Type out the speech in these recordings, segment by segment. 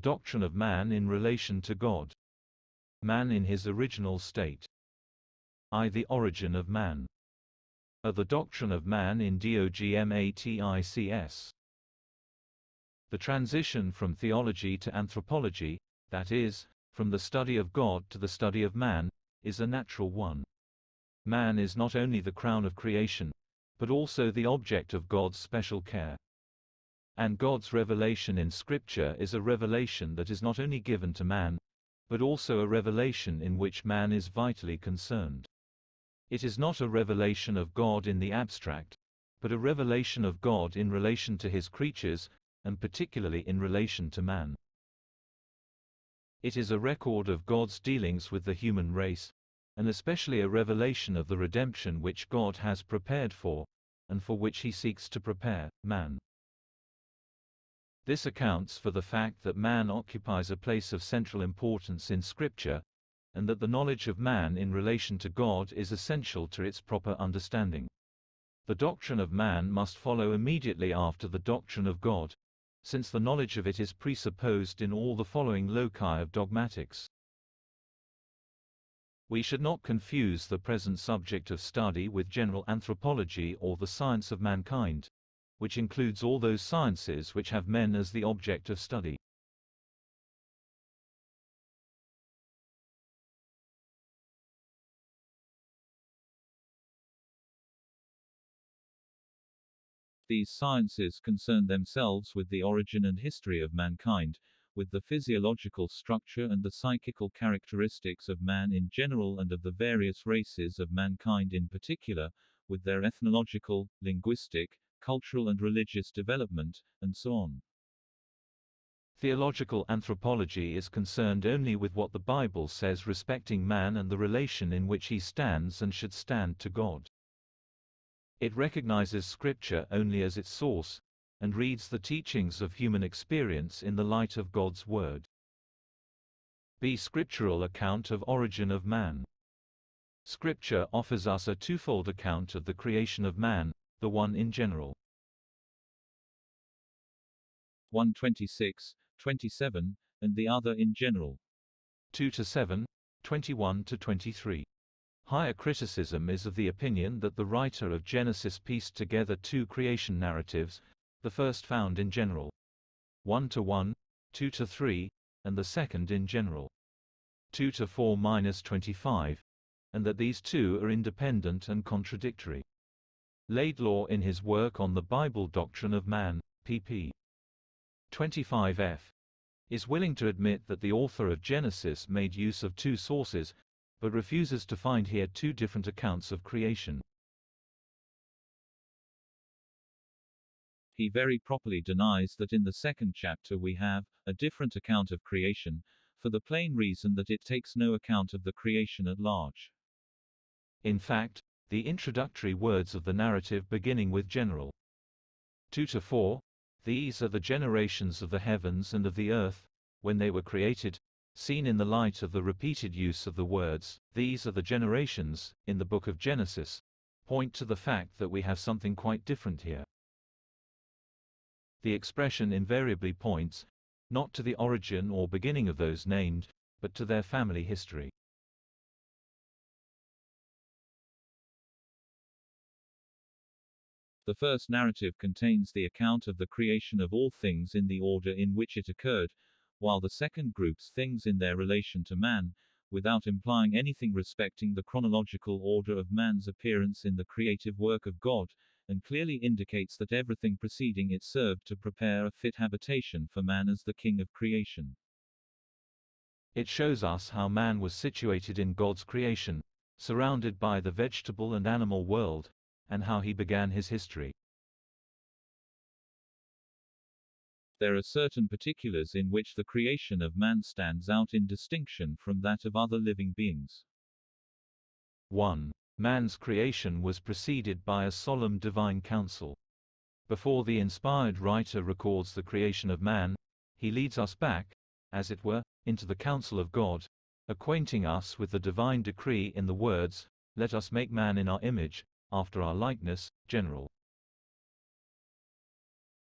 Doctrine of man in relation to God. Man in his original state. I. The origin of man. A. The doctrine of man in Dogmatics. The transition from theology to anthropology, that is, from the study of God to the study of man, is a natural one. Man is not only the crown of creation, but also the object of God's special care. And God's revelation in Scripture is a revelation that is not only given to man, but also a revelation in which man is vitally concerned. It is not a revelation of God in the abstract, but a revelation of God in relation to his creatures, and particularly in relation to man. It is a record of God's dealings with the human race, and especially a revelation of the redemption which God has prepared for, and for which he seeks to prepare, man. This accounts for the fact that man occupies a place of central importance in Scripture, and that the knowledge of man in relation to God is essential to its proper understanding. The doctrine of man must follow immediately after the doctrine of God, since the knowledge of it is presupposed in all the following loci of dogmatics. We should not confuse the present subject of study with general anthropology or the science of mankind, which includes all those sciences which have men as the object of study. These sciences concern themselves with the origin and history of mankind, with the physiological structure and the psychical characteristics of man in general and of the various races of mankind in particular, with their ethnological, linguistic, cultural and religious development, and so on. Theological anthropology is concerned only with what the Bible says respecting man and the relation in which he stands and should stand to God. It recognizes Scripture only as its source, and reads the teachings of human experience in the light of God's Word. B. Scriptural account of origin of man. Scripture offers us a twofold account of the creation of man, the one in general. 126, 27, and the other in general. 2 to 7, 21 to 23. Higher criticism is of the opinion that the writer of Genesis pieced together two creation narratives, the first found in general 1 to 1, 2 to 3, and the second in general 2 to 4-25, and that these two are independent and contradictory. Laidlaw in his work on the Bible Doctrine of Man, pp. 25f, is willing to admit that the author of Genesis made use of two sources, but refuses to find here two different accounts of creation. He very properly denies that in the second chapter we have a different account of creation, for the plain reason that it takes no account of the creation at large. In fact, the introductory words of the narrative beginning with general 2 to 4, these are the generations of the heavens and of the earth, when they were created, seen in the light of the repeated use of the words, these are the generations, in the book of Genesis, point to the fact that we have something quite different here. The expression invariably points, not to the origin or beginning of those named, but to their family history. The first narrative contains the account of the creation of all things in the order in which it occurred, while the second groups things in their relation to man, without implying anything respecting the chronological order of man's appearance in the creative work of God, and clearly indicates that everything preceding it served to prepare a fit habitation for man as the king of creation. It shows us how man was situated in God's creation, surrounded by the vegetable and animal world, and how he began his history. There are certain particulars in which the creation of man stands out in distinction from that of other living beings. 1. Man's creation was preceded by a solemn divine council. Before the inspired writer records the creation of man, he leads us back, as it were, into the counsel of God, acquainting us with the divine decree in the words, Let us make man in our image, after our likeness, General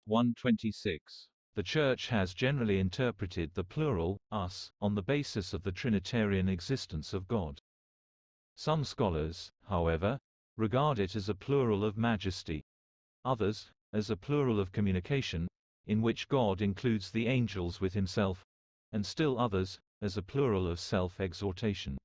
126. The Church has generally interpreted the plural, us, on the basis of the Trinitarian existence of God. Some scholars, however, regard it as a plural of majesty. Others, as a plural of communication, in which God includes the angels with himself, and still others, as a plural of self-exhortation.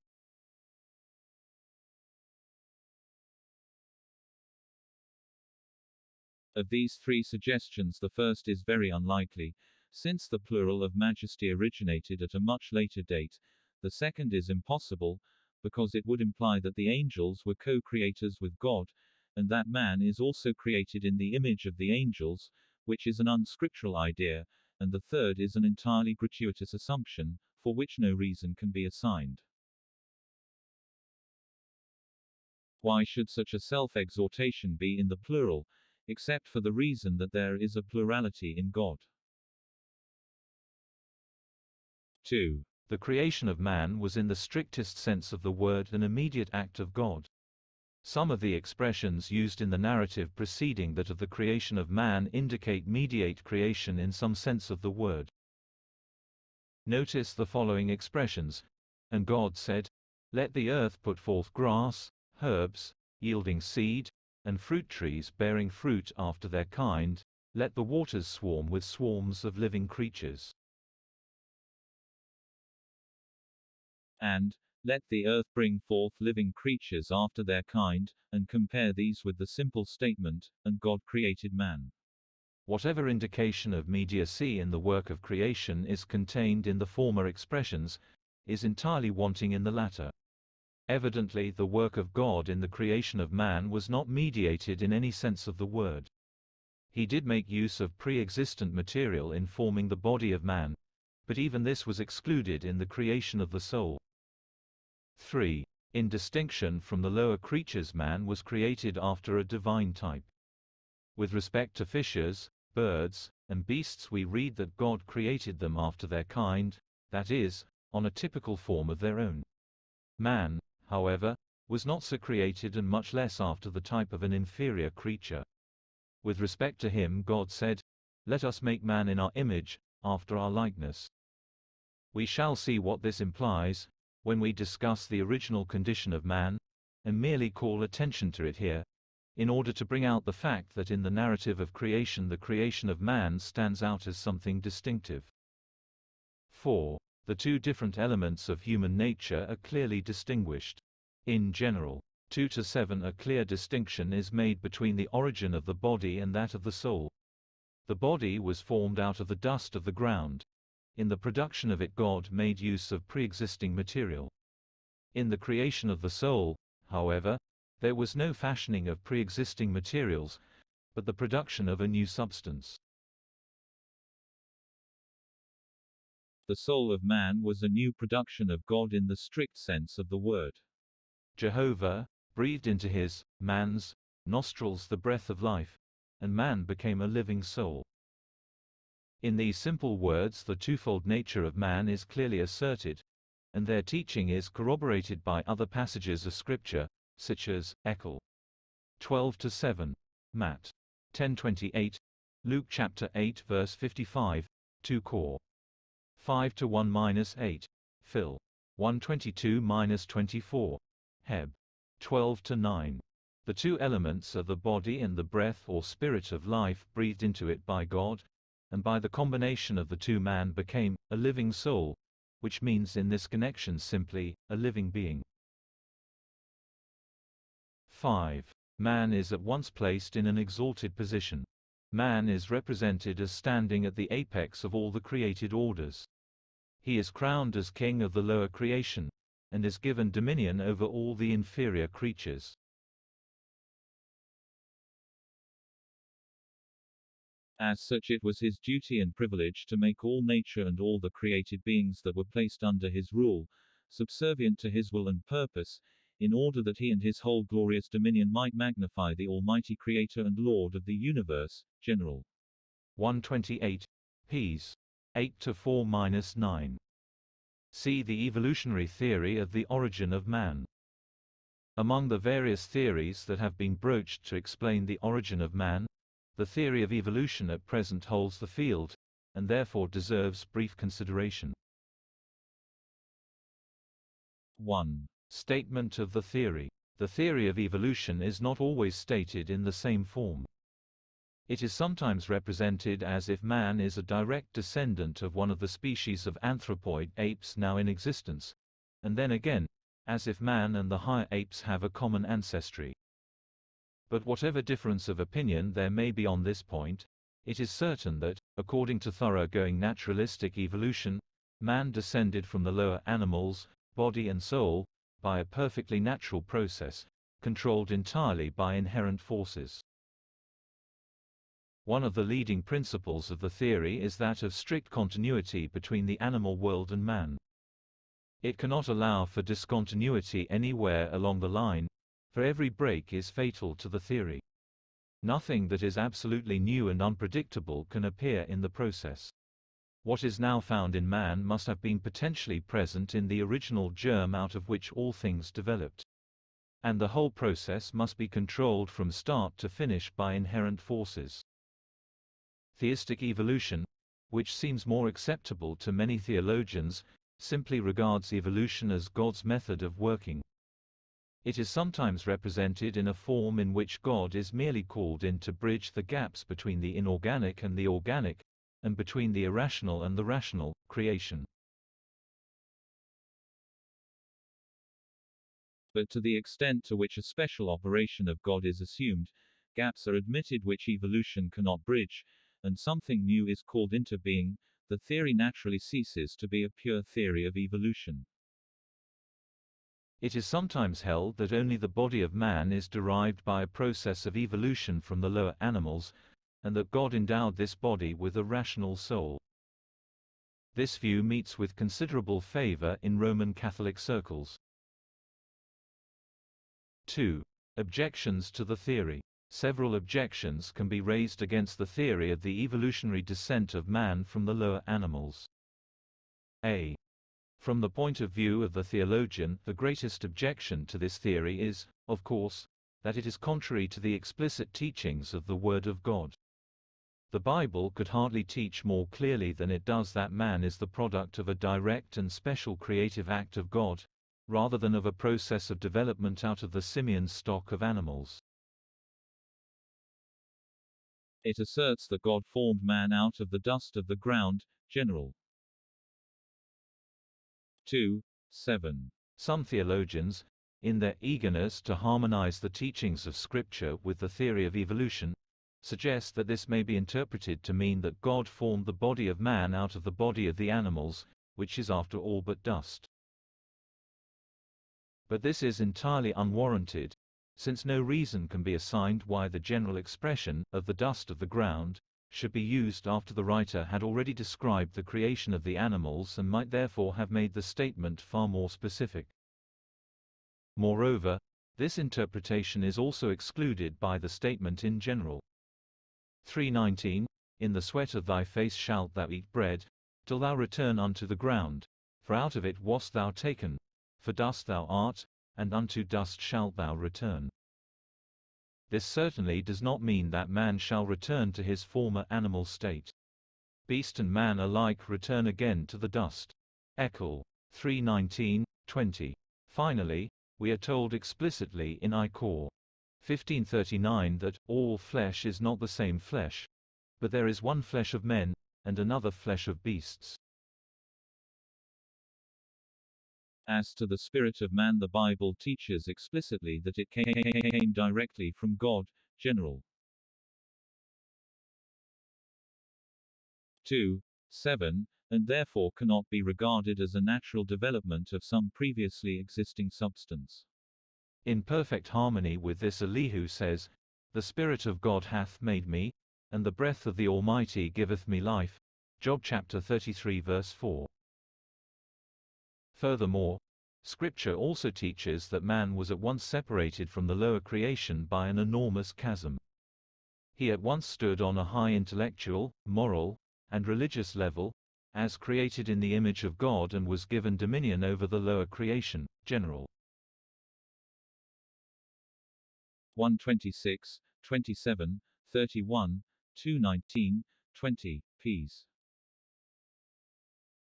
Of these three suggestions the first is very unlikely, since the plural of majesty originated at a much later date, the second is impossible, because it would imply that the angels were co-creators with God, and that man is also created in the image of the angels, which is an unscriptural idea, and the third is an entirely gratuitous assumption, for which no reason can be assigned. Why should such a self-exhortation be in the plural, except for the reason that there is a plurality in God. 2. The creation of man was in the strictest sense of the word an immediate act of God. Some of the expressions used in the narrative preceding that of the creation of man indicate mediate creation in some sense of the word. Notice the following expressions. And God said, Let the earth put forth grass, herbs, yielding seed, and fruit trees bearing fruit after their kind, let the waters swarm with swarms of living creatures. And, let the earth bring forth living creatures after their kind, and compare these with the simple statement, and God created man. Whatever indication of mediacy in the work of creation is contained in the former expressions, is entirely wanting in the latter. Evidently the work of God in the creation of man was not mediated in any sense of the word. He did make use of pre-existent material in forming the body of man, but even this was excluded in the creation of the soul. 3. In distinction from the lower creatures man was created after a divine type. With respect to fishes, birds, and beasts we read that God created them after their kind, that is, on a typical form of their own. Man, however, was not so created and much less after the type of an inferior creature. With respect to him God said, Let us make man in our image, after our likeness. We shall see what this implies, when we discuss the original condition of man, and merely call attention to it here, in order to bring out the fact that in the narrative of creation the creation of man stands out as something distinctive. 4. The two different elements of human nature are clearly distinguished. In general, 2 to 7 a clear distinction is made between the origin of the body and that of the soul. The body was formed out of the dust of the ground. In the production of it God made use of pre-existing material. In the creation of the soul, however, there was no fashioning of pre-existing materials, but the production of a new substance. The soul of man was a new production of God in the strict sense of the word. Jehovah breathed into his, man's, nostrils the breath of life, and man became a living soul. In these simple words the twofold nature of man is clearly asserted, and their teaching is corroborated by other passages of Scripture, such as Eccle 12-7, Matt 10:28, Luke chapter 8 verse 55, 2 Cor 5 to 1 minus 8. Phil. 122 minus 24. Heb. 12 to 9. The two elements are the body and the breath or spirit of life breathed into it by God, and by the combination of the two man became a living soul, which means in this connection simply a living being. 5. Man is at once placed in an exalted position. Man is represented as standing at the apex of all the created orders. He is crowned as king of the lower creation, and is given dominion over all the inferior creatures. As such it was his duty and privilege to make all nature and all the created beings that were placed under his rule, subservient to his will and purpose, in order that he and his whole glorious dominion might magnify the Almighty Creator and Lord of the universe. General 128. Ps. 8 to 4 minus 9. See the evolutionary theory of the origin of man. Among the various theories that have been broached to explain the origin of man, the theory of evolution at present holds the field, and therefore deserves brief consideration. 1. Statement of the theory. The theory of evolution is not always stated in the same form. It is sometimes represented as if man is a direct descendant of one of the species of anthropoid apes now in existence, and then again, as if man and the higher apes have a common ancestry. But whatever difference of opinion there may be on this point, it is certain that, according to thoroughgoing naturalistic evolution, man descended from the lower animals, body and soul, by a perfectly natural process, controlled entirely by inherent forces. One of the leading principles of the theory is that of strict continuity between the animal world and man. It cannot allow for discontinuity anywhere along the line, for every break is fatal to the theory. Nothing that is absolutely new and unpredictable can appear in the process. What is now found in man must have been potentially present in the original germ out of which all things developed. And the whole process must be controlled from start to finish by inherent forces. Theistic evolution, which seems more acceptable to many theologians, simply regards evolution as God's method of working. It is sometimes represented in a form in which God is merely called in to bridge the gaps between the inorganic and the organic, and between the irrational and the rational, creation. But to the extent to which a special operation of God is assumed, gaps are admitted which evolution cannot bridge, and something new is called into being, the theory naturally ceases to be a pure theory of evolution. It is sometimes held that only the body of man is derived by a process of evolution from the lower animals, and that God endowed this body with a rational soul. This view meets with considerable favor in Roman Catholic circles. 2. Objections to the theory. Several objections can be raised against the theory of the evolutionary descent of man from the lower animals. A. From the point of view of the theologian, the greatest objection to this theory is, of course, that it is contrary to the explicit teachings of the Word of God. The Bible could hardly teach more clearly than it does that man is the product of a direct and special creative act of God, rather than of a process of development out of the simian stock of animals. It asserts that God formed man out of the dust of the ground, general. 2. 7. Some theologians, in their eagerness to harmonize the teachings of Scripture with the theory of evolution, suggest that this may be interpreted to mean that God formed the body of man out of the body of the animals, which is after all but dust. But this is entirely unwarranted, since no reason can be assigned why the general expression, of the dust of the ground, should be used after the writer had already described the creation of the animals and might therefore have made the statement far more specific. Moreover, this interpretation is also excluded by the statement in general. 3:19 In the sweat of thy face shalt thou eat bread till thou return unto the ground for out of it wast thou taken for dust thou art and unto dust shalt thou return. This certainly does not mean that man shall return to his former animal state. Beast and man alike return again to the dust. Eccle 3:19 20 Finally we are told explicitly in I Cor 1539 that, all flesh is not the same flesh. But there is one flesh of men, and another flesh of beasts. As to the spirit of man the Bible teaches explicitly that it came directly from God, general. 2. 7, and therefore cannot be regarded as a natural development of some previously existing substance. In perfect harmony with this Elihu says, The Spirit of God hath made me, and the breath of the Almighty giveth me life. Job chapter 33 verse 4. Furthermore, Scripture also teaches that man was at once separated from the lower creation by an enormous chasm. He at once stood on a high intellectual, moral, and religious level, as created in the image of God and was given dominion over the lower creation, general. 126, 27, 31, 219, 20, ps.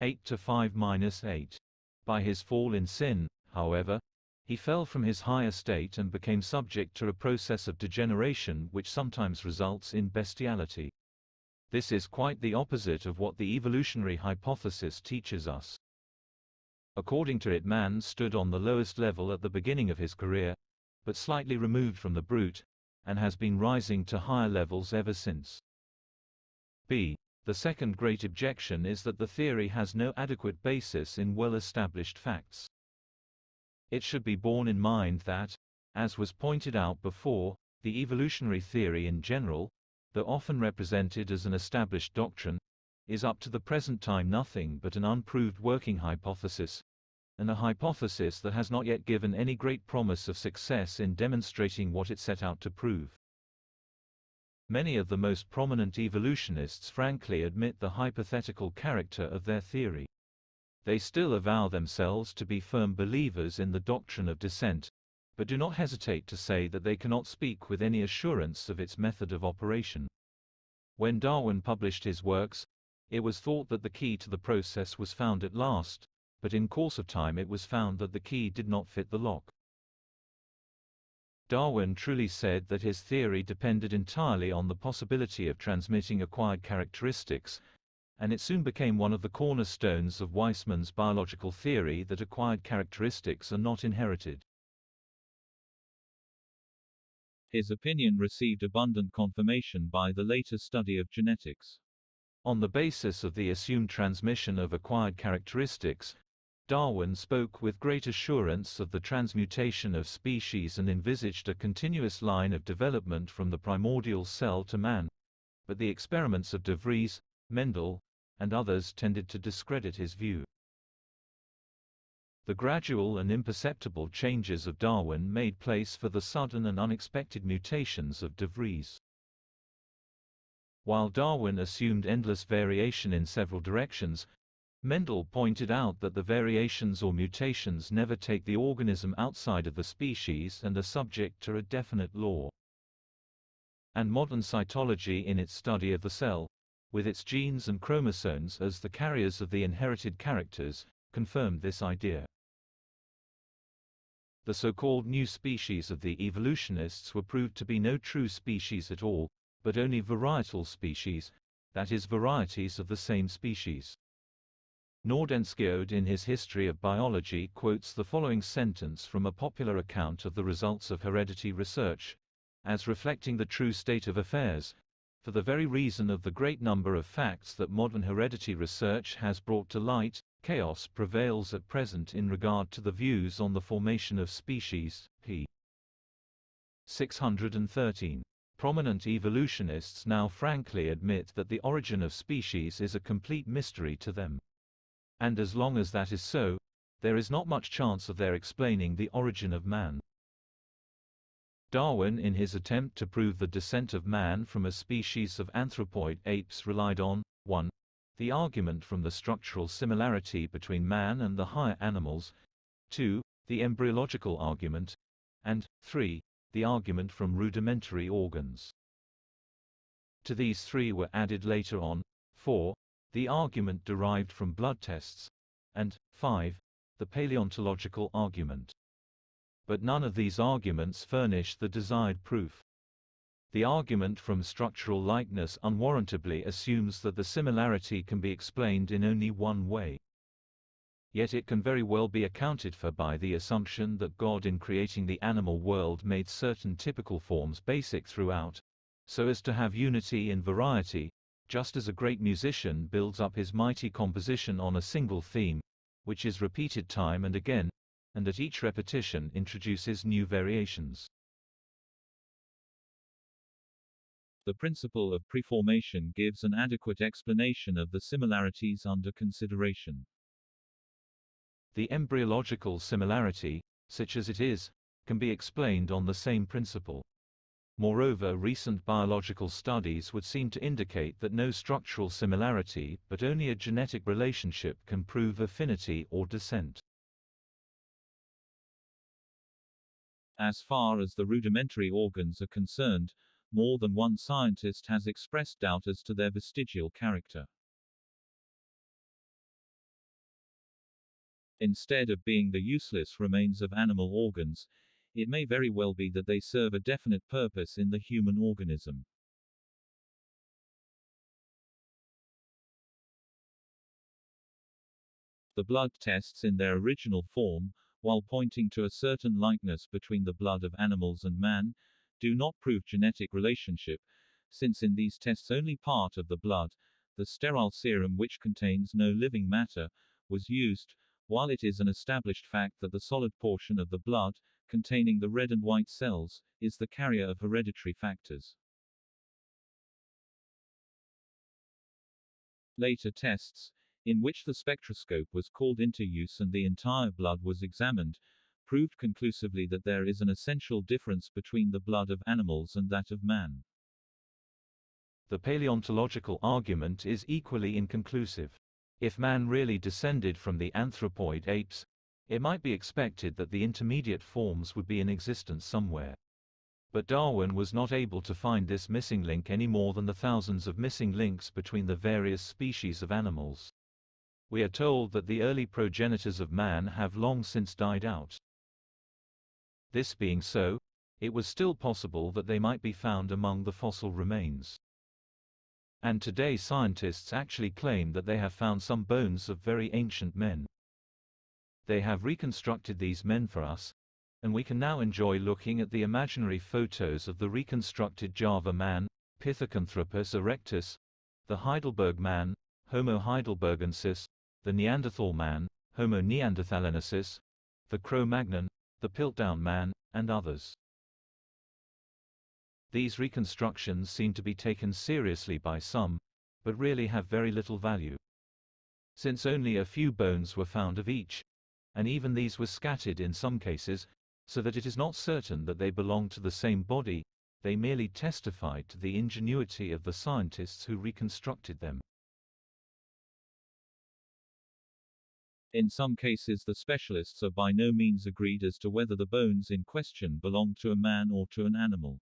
8 to 5 minus 8. By his fall in sin, however, he fell from his high estate and became subject to a process of degeneration which sometimes results in bestiality. This is quite the opposite of what the evolutionary hypothesis teaches us. According to it man stood on the lowest level at the beginning of his career, but slightly removed from the brute, and has been rising to higher levels ever since. b. The second great objection is that the theory has no adequate basis in well-established facts. It should be borne in mind that, as was pointed out before, the evolutionary theory in general, though often represented as an established doctrine, is up to the present time nothing but an unproved working hypothesis, and a hypothesis that has not yet given any great promise of success in demonstrating what it set out to prove. Many of the most prominent evolutionists frankly admit the hypothetical character of their theory. They still avow themselves to be firm believers in the doctrine of descent, but do not hesitate to say that they cannot speak with any assurance of its method of operation. When Darwin published his works, it was thought that the key to the process was found at last, but in course of time it was found that the key did not fit the lock. Darwin truly said that his theory depended entirely on the possibility of transmitting acquired characteristics, and it soon became one of the cornerstones of Weismann's biological theory that acquired characteristics are not inherited. His opinion received abundant confirmation by the later study of genetics. On the basis of the assumed transmission of acquired characteristics, Darwin spoke with great assurance of the transmutation of species and envisaged a continuous line of development from the primordial cell to man. But the experiments of de Vries, Mendel, and others tended to discredit his view. The gradual and imperceptible changes of Darwin made place for the sudden and unexpected mutations of de Vries. While Darwin assumed endless variation in several directions, Mendel pointed out that the variations or mutations never take the organism outside of the species and are subject to a definite law. And modern cytology in its study of the cell, with its genes and chromosomes as the carriers of the inherited characters, confirmed this idea. The so-called new species of the evolutionists were proved to be no true species at all, but only varietal species, that is varieties of the same species. Nordenskiöld in his History of Biology quotes the following sentence from a popular account of the results of heredity research, as reflecting the true state of affairs, for the very reason of the great number of facts that modern heredity research has brought to light, chaos prevails at present in regard to the views on the formation of species, p. 613. Prominent evolutionists now frankly admit that the origin of species is a complete mystery to them and as long as that is so, there is not much chance of their explaining the origin of man. Darwin in his attempt to prove the descent of man from a species of anthropoid apes relied on 1. The argument from the structural similarity between man and the higher animals 2. The embryological argument and 3. The argument from rudimentary organs. To these three were added later on 4 the argument derived from blood tests, and 5. the paleontological argument. But none of these arguments furnish the desired proof. The argument from structural likeness unwarrantably assumes that the similarity can be explained in only one way. Yet it can very well be accounted for by the assumption that God in creating the animal world made certain typical forms basic throughout, so as to have unity in variety, just as a great musician builds up his mighty composition on a single theme, which is repeated time and again, and at each repetition introduces new variations. The principle of preformation gives an adequate explanation of the similarities under consideration. The embryological similarity, such as it is, can be explained on the same principle. Moreover recent biological studies would seem to indicate that no structural similarity but only a genetic relationship can prove affinity or descent. As far as the rudimentary organs are concerned, more than one scientist has expressed doubt as to their vestigial character. Instead of being the useless remains of animal organs, it may very well be that they serve a definite purpose in the human organism. The blood tests in their original form, while pointing to a certain likeness between the blood of animals and man, do not prove genetic relationship, since in these tests only part of the blood, the sterile serum which contains no living matter, was used, while it is an established fact that the solid portion of the blood, containing the red and white cells, is the carrier of hereditary factors. Later tests, in which the spectroscope was called into use and the entire blood was examined, proved conclusively that there is an essential difference between the blood of animals and that of man. The paleontological argument is equally inconclusive. If man really descended from the anthropoid apes, it might be expected that the intermediate forms would be in existence somewhere. But Darwin was not able to find this missing link any more than the thousands of missing links between the various species of animals we are told that the early progenitors of man have long since died out. This being so, it was still possible that they might be found among the fossil remains. And today scientists actually claim that they have found some bones of very ancient men. They have reconstructed these men for us, and we can now enjoy looking at the imaginary photos of the reconstructed Java man, Pithecanthropus erectus, the Heidelberg man, Homo heidelbergensis, the Neanderthal man, Homo neanderthalensis, the Cro-Magnon, the Piltdown man, and others. These reconstructions seem to be taken seriously by some, but really have very little value. Since only a few bones were found of each, and even these were scattered in some cases, so that it is not certain that they belong to the same body, they merely testified to the ingenuity of the scientists who reconstructed them. In some cases the specialists are by no means agreed as to whether the bones in question belong to a man or to an animal.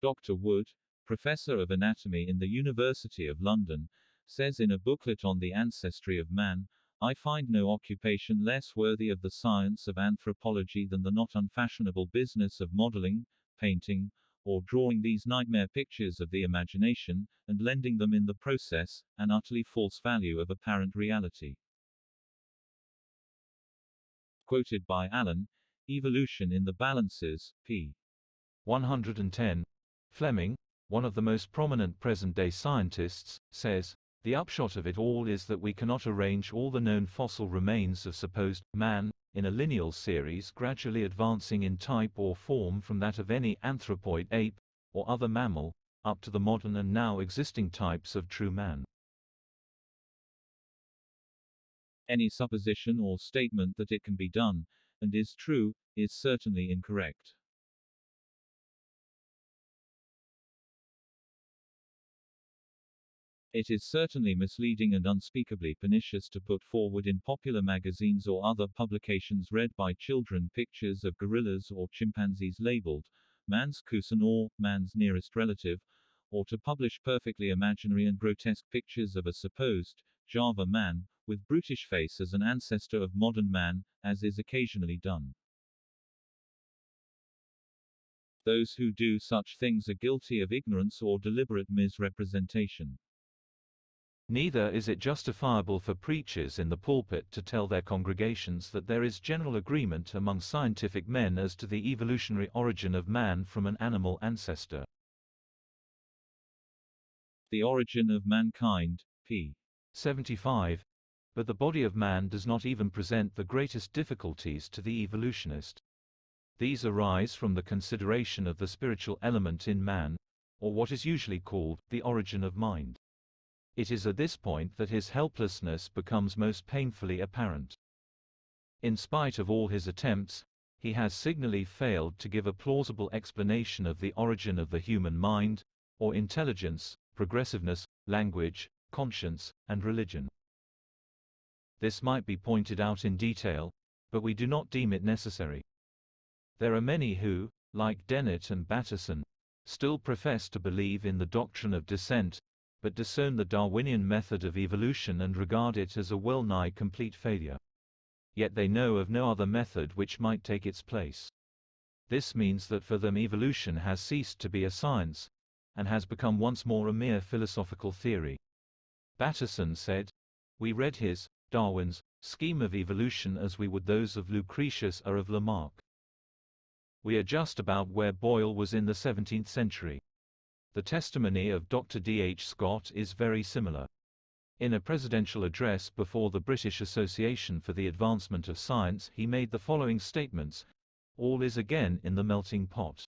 Dr. Wood, professor of anatomy in the University of London, says in a booklet on the ancestry of man, I find no occupation less worthy of the science of anthropology than the not unfashionable business of modeling, painting, or drawing these nightmare pictures of the imagination, and lending them in the process, an utterly false value of apparent reality. Quoted by Allen, Evolution in the Balances, p. 110. Fleming, one of the most prominent present-day scientists, says, the upshot of it all is that we cannot arrange all the known fossil remains of supposed man in a lineal series gradually advancing in type or form from that of any anthropoid ape, or other mammal, up to the modern and now existing types of true man. Any supposition or statement that it can be done, and is true, is certainly incorrect. It is certainly misleading and unspeakably pernicious to put forward in popular magazines or other publications read by children pictures of gorillas or chimpanzees labeled man's cousin or man's nearest relative, or to publish perfectly imaginary and grotesque pictures of a supposed Java man, with brutish face as an ancestor of modern man, as is occasionally done. Those who do such things are guilty of ignorance or deliberate misrepresentation. Neither is it justifiable for preachers in the pulpit to tell their congregations that there is general agreement among scientific men as to the evolutionary origin of man from an animal ancestor. The Origin of Mankind, p. 75. But the body of man does not even present the greatest difficulties to the evolutionist. These arise from the consideration of the spiritual element in man, or what is usually called the origin of mind. It is at this point that his helplessness becomes most painfully apparent. In spite of all his attempts, he has signally failed to give a plausible explanation of the origin of the human mind, or intelligence, progressiveness, language, conscience, and religion. This might be pointed out in detail, but we do not deem it necessary. There are many who, like Dennert and Bateson, still profess to believe in the doctrine of descent, but disown the Darwinian method of evolution and regard it as a well-nigh complete failure. Yet they know of no other method which might take its place. This means that for them evolution has ceased to be a science, and has become once more a mere philosophical theory. Bateson said, We read his, Darwin's, scheme of evolution as we would those of Lucretius or of Lamarck. We are just about where Boyle was in the 17th century. The testimony of Dr. D. H. Scott is very similar. In a presidential address before the British Association for the Advancement of Science he made the following statements, All is again in the melting pot.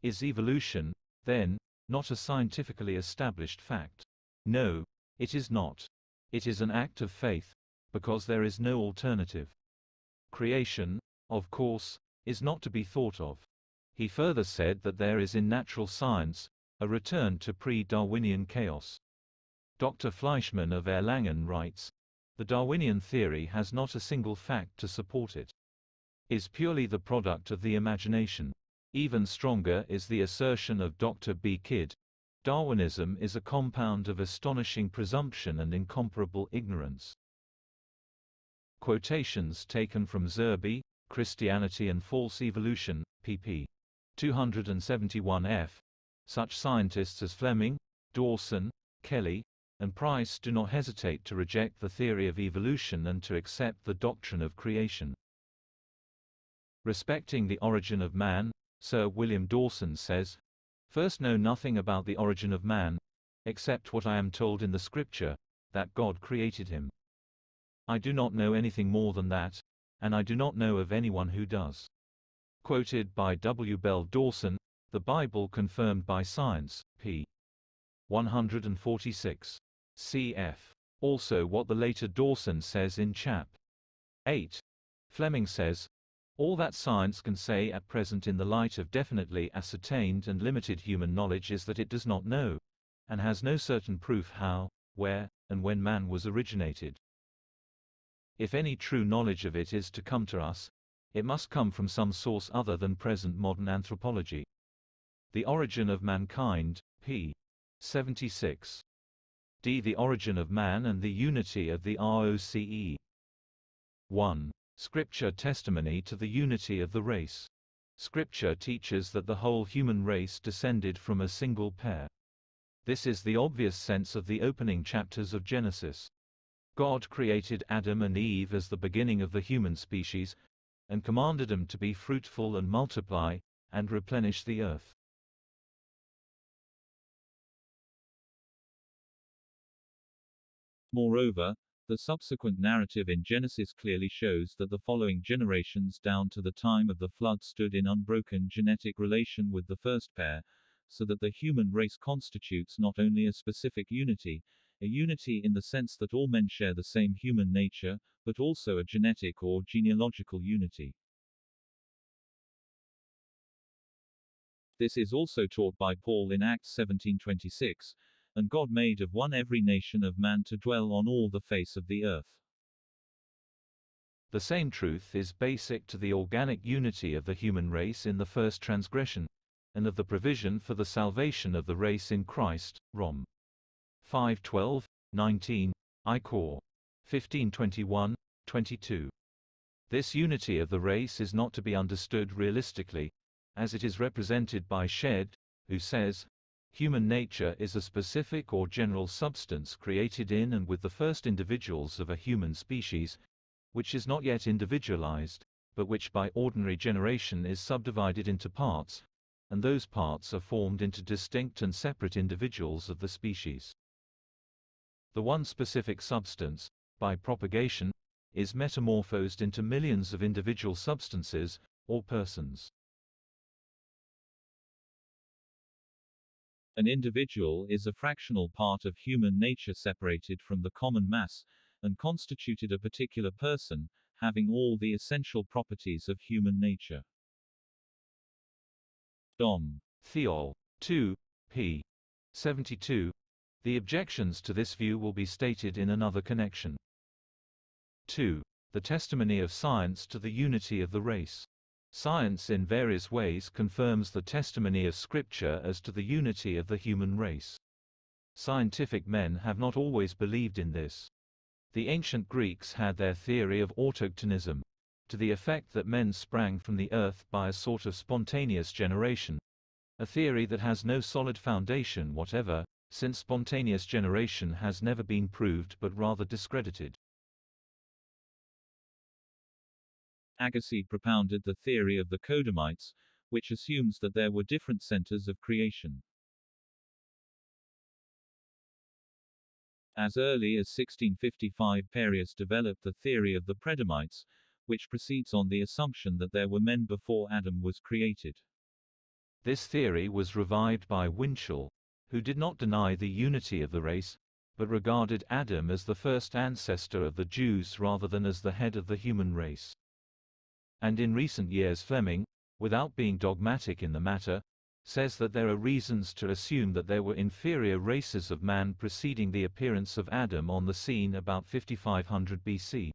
Is evolution, then, not a scientifically established fact? No, it is not. It is an act of faith, because there is no alternative. Creation, of course, is not to be thought of. He further said that there is in natural science, a return to pre-Darwinian chaos. Dr. Fleischmann of Erlangen writes, The Darwinian theory has not a single fact to support it. Is purely the product of the imagination. Even stronger is the assertion of Dr. B. Kidd. Darwinism is a compound of astonishing presumption and incomparable ignorance. Quotations taken from Zerbe, Christianity and False Evolution, pp. 271f. Such scientists as Fleming, Dawson, Kelly, and Price do not hesitate to reject the theory of evolution and to accept the doctrine of creation. Respecting the origin of man, Sir William Dawson says, First know nothing about the origin of man, except what I am told in the scripture, that God created him. I do not know anything more than that, and I do not know of anyone who does. Quoted by W. Bell Dawson, The Bible Confirmed by Science, p. 146. Cf. Also what the later Dawson says in Chap. 8. Fleming says, all that science can say at present in the light of definitely ascertained and limited human knowledge is that it does not know, and has no certain proof how, where, and when man was originated. If any true knowledge of it is to come to us, it must come from some source other than present modern anthropology. The Origin of Mankind, p. 76. D. The Origin of Man and the Unity of the ROCE. 1. Scripture testimony to the unity of the race. Scripture teaches that the whole human race descended from a single pair. This is the obvious sense of the opening chapters of Genesis. God created Adam and Eve as the beginning of the human species, and commanded them to be fruitful and multiply, and replenish the earth. Moreover, the subsequent narrative in Genesis clearly shows that the following generations down to the time of the flood stood in unbroken genetic relation with the first pair, so that the human race constitutes not only a specific unity, a unity in the sense that all men share the same human nature, but also a genetic or genealogical unity. This is also taught by Paul in Acts 17:26, and God made of one every nation of man to dwell on all the face of the earth. The same truth is basic to the organic unity of the human race in the first transgression, and of the provision for the salvation of the race in Christ, Rom. 5:12, 19, I Cor. 15:21, 22. This unity of the race is not to be understood realistically, as it is represented by Shedd, who says, Human nature is a specific or general substance created in and with the first individuals of a human species, which is not yet individualized, but which by ordinary generation is subdivided into parts, and those parts are formed into distinct and separate individuals of the species. The one specific substance, by propagation, is metamorphosed into millions of individual substances, or persons. An individual is a fractional part of human nature separated from the common mass, and constituted a particular person, having all the essential properties of human nature. Dom. Theol. 2, p. 72. The objections to this view will be stated in another connection. 2. The testimony of science to the unity of the race. Science in various ways confirms the testimony of Scripture as to the unity of the human race. Scientific men have not always believed in this. The ancient Greeks had their theory of autochtonism, to the effect that men sprang from the earth by a sort of spontaneous generation, a theory that has no solid foundation whatever, since spontaneous generation has never been proved but rather discredited. Agassiz propounded the theory of the Co-Adamites, which assumes that there were different centers of creation. As early as 1655 Peyrerius developed the theory of the Pre-Adamites, which proceeds on the assumption that there were men before Adam was created. This theory was revived by Winchell, who did not deny the unity of the race, but regarded Adam as the first ancestor of the Jews rather than as the head of the human race. And in recent years Fleming, without being dogmatic in the matter, says that there are reasons to assume that there were inferior races of man preceding the appearance of Adam on the scene about 5500 BC.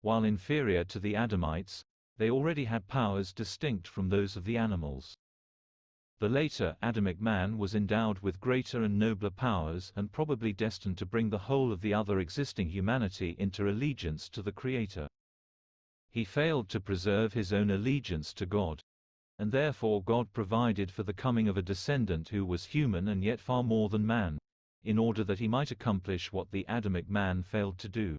While inferior to the Adamites, they already had powers distinct from those of the animals. The later Adamic man was endowed with greater and nobler powers and probably destined to bring the whole of the other existing humanity into allegiance to the Creator. He failed to preserve his own allegiance to God, and therefore God provided for the coming of a descendant who was human and yet far more than man, in order that he might accomplish what the Adamic man failed to do.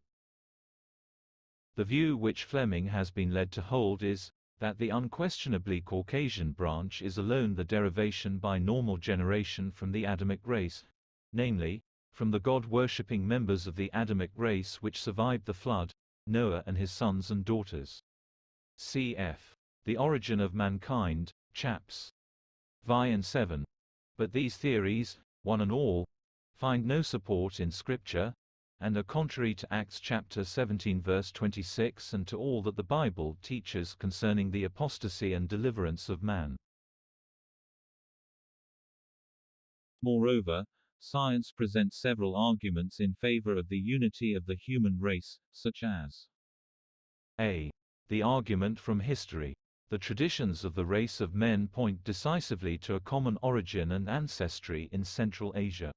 The view which Fleming has been led to hold is, that the unquestionably Caucasian branch is alone the derivation by normal generation from the Adamic race, namely, from the God-worshipping members of the Adamic race which survived the flood, Noah and his sons and daughters. Cf. The Origin of Mankind, Chaps. Vi and 7. But these theories, one and all, find no support in Scripture, and are contrary to Acts chapter 17 verse 26 and to all that the Bible teaches concerning the apostasy and deliverance of man. Moreover, science presents several arguments in favor of the unity of the human race, such as a. The argument from history. The traditions of the race of men point decisively to a common origin and ancestry in Central Asia.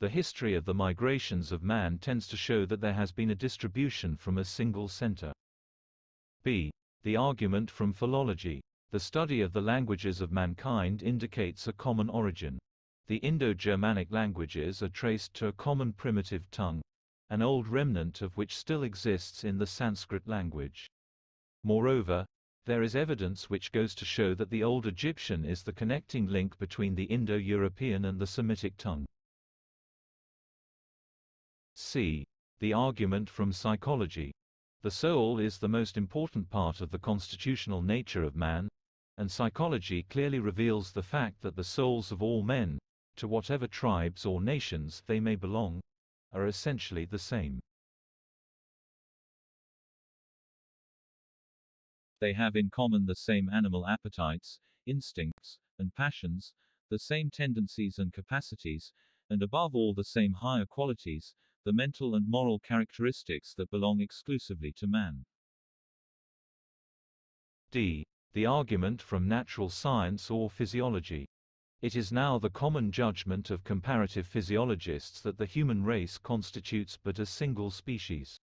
The history of the migrations of man tends to show that there has been a distribution from a single center. b. The argument from philology. The study of the languages of mankind indicates a common origin. The Indo-Germanic languages are traced to a common primitive tongue, an old remnant of which still exists in the Sanskrit language. Moreover, there is evidence which goes to show that the Old Egyptian is the connecting link between the Indo-European and the Semitic tongue. C. The argument from psychology. The soul is the most important part of the constitutional nature of man, and psychology clearly reveals the fact that the souls of all men, to whatever tribes or nations they may belong, are essentially the same. They have in common the same animal appetites, instincts, and passions, the same tendencies and capacities, and above all the same higher qualities, the mental and moral characteristics that belong exclusively to man. d. The argument from natural science or physiology. It is now the common judgment of comparative physiologists that the human race constitutes but a single species.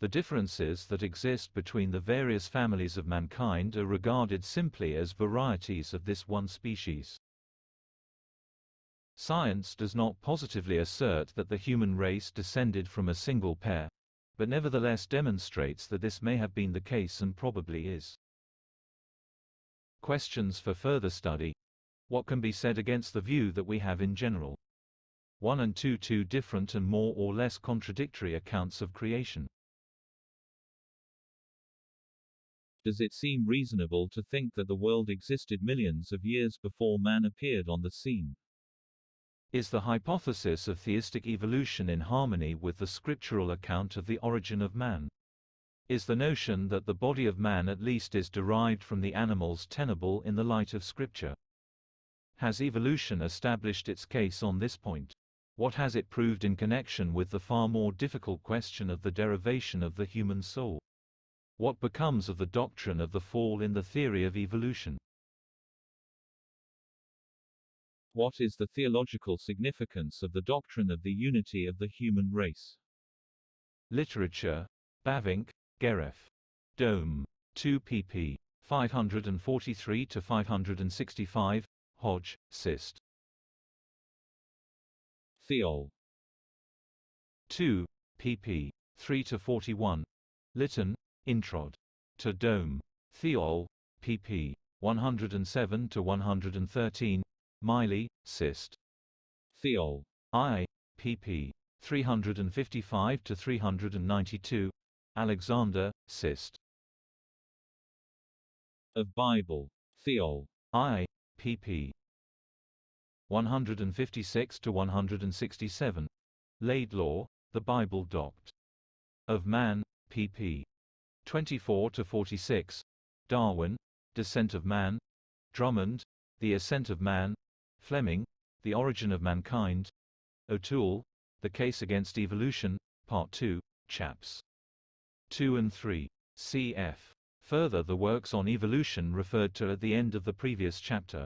The differences that exist between the various families of mankind are regarded simply as varieties of this one species. Science does not positively assert that the human race descended from a single pair, but nevertheless demonstrates that this may have been the case and probably is. Questions for further study. What can be said against the view that we have in general? 1 and 2 Two different and more or less contradictory accounts of creation. Does it seem reasonable to think that the world existed millions of years before man appeared on the scene? Is the hypothesis of theistic evolution in harmony with the scriptural account of the origin of man? Is the notion that the body of man at least is derived from the animals tenable in the light of scripture? Has evolution established its case on this point? What has it proved in connection with the far more difficult question of the derivation of the human soul? What becomes of the doctrine of the fall in the theory of evolution? What is the theological significance of the doctrine of the unity of the human race? Literature. Bavinck, Geref. Dome. 2 pp. 543 to 565. Hodge, Syst. Theol. 2 pp. 3 to 41. Litton, Introd. To Dome. Theol. pp. 107 to 113. Miley, Syst. Theol. I. pp. 355 to 392. Alexander, Syst. Of Bible. Theol. I. pp. 156 to 167. Laidlaw, The Bible Doct. Of Man, pp. 24 to 46. Darwin, Descent of Man. Drummond, The Ascent of Man. Fleming, The Origin of Mankind. O'Toole, The Case Against Evolution, Part 2, Chaps. 2 and 3. Cf. Further the works on evolution referred to at the end of the previous chapter.